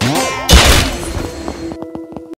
Yeah.